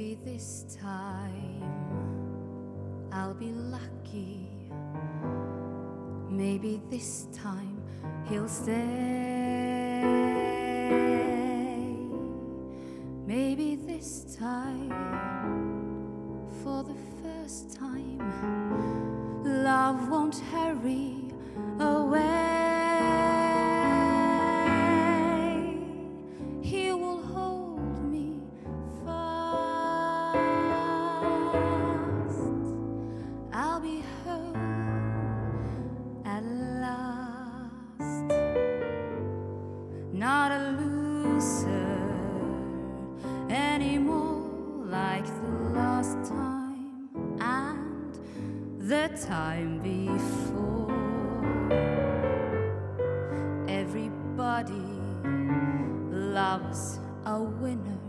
Maybe this time I'll be lucky. Maybe this time he'll stay. Maybe this time, for the first time, love won't hurry at last. Not a loser anymore like the last time and the time before. Everybody loves a winner,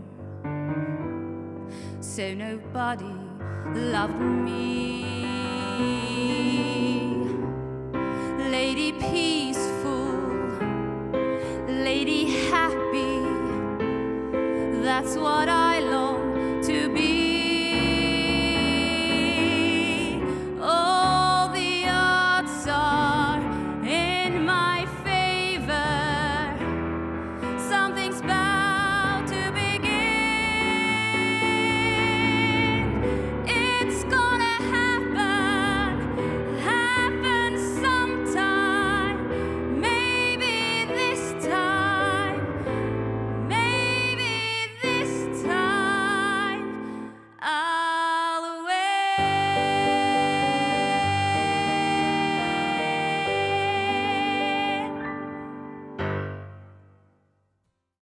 so nobody loved me. Peaceful, lady happy, that's what I